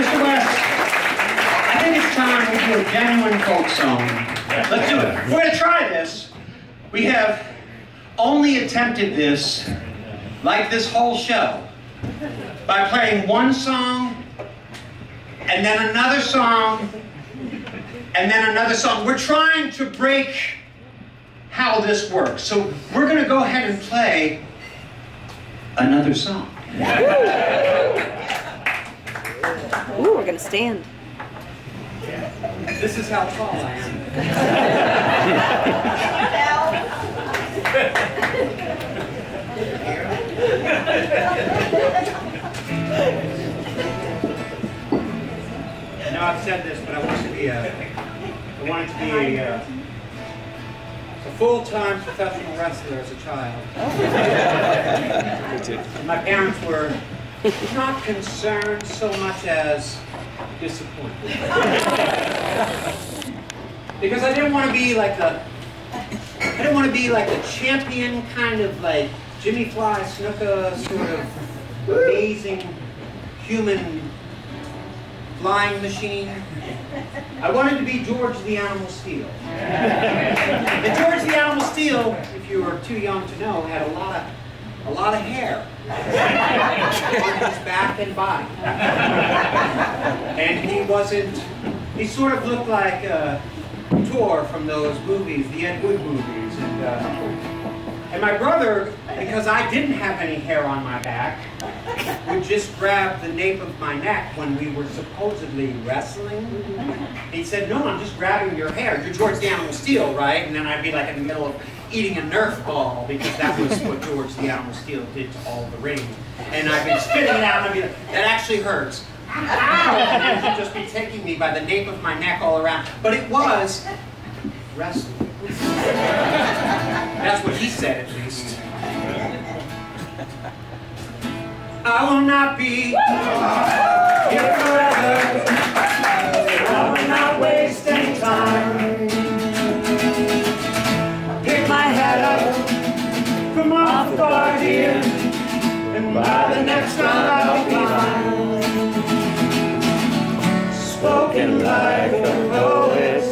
Mr. West. I think it's time we do a genuine folk song. Let's do it. We're going to try this. We have only attempted this, like this whole show, by playing one song, and then another song, and then another song. We're trying to break how this works. So we're going to go ahead and play another song. Ooh, we're gonna stand. This is how tall I am. I know I've said this, but I want it to be a, I want it to be a, uh, a full-time professional wrestler as a child. And my parents were not concerned so much as disappointed. because I didn't want to be like a, I didn't want to be like a champion kind of like Jimmy Fly Snuka sort of amazing human flying machine. I wanted to be George the Animal Steele. and George the Animal Steele, if you were too young to know, had a lot of a lot of hair on his back and body. and he wasn't, he sort of looked like uh, Tor from those movies, the Ed Wood movies. And, uh, and my brother, because I didn't have any hair on my back, would just grab the nape of my neck when we were supposedly wrestling. He said, no, I'm just grabbing your hair. You're George the Animal Steele, right? And then I'd be like in the middle of eating a Nerf ball because that was what George the Animal Steele did to all the ring. And I've been spitting it out and I'd be that actually hurts. Ow! He'd just be taking me by the nape of my neck all around. But it was wrestling. That's what he said, at least. I will not be off guard here, and by the next round I'll be fine. Spoken like a poet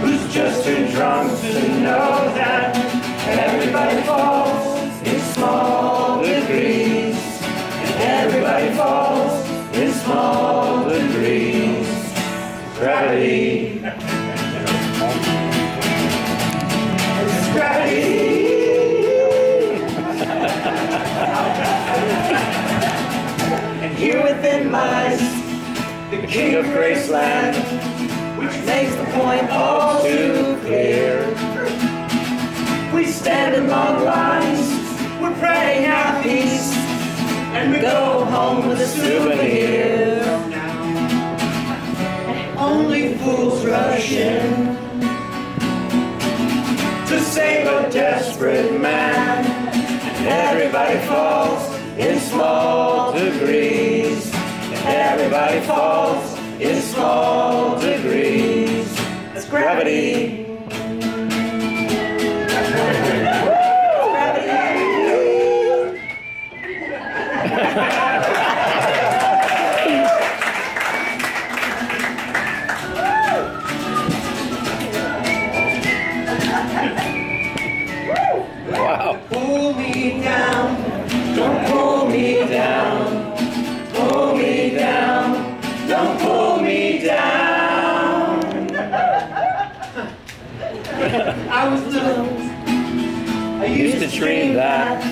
who's just too drunk to know here within my the king of Graceland which makes the point all too clear. We stand in long lines, we're praying our peace, and we go home with a souvenir. Only fools rush in to save a desperate man. and Everybody falls in small degrees. Everybody falls in small degrees. It's gravity. I dream that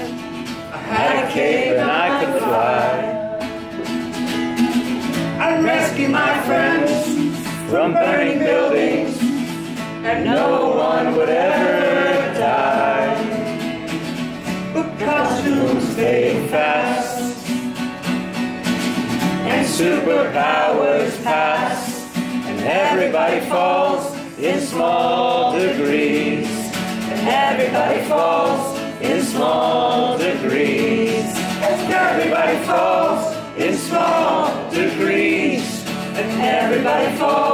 I had a cape and I could fly. I'd rescue my friends from burning buildings, and no one would ever die. But costumes fade fast, and superpowers pass, and everybody falls in small degrees. And everybody falls small degrees. And everybody falls in small degrees. And everybody falls.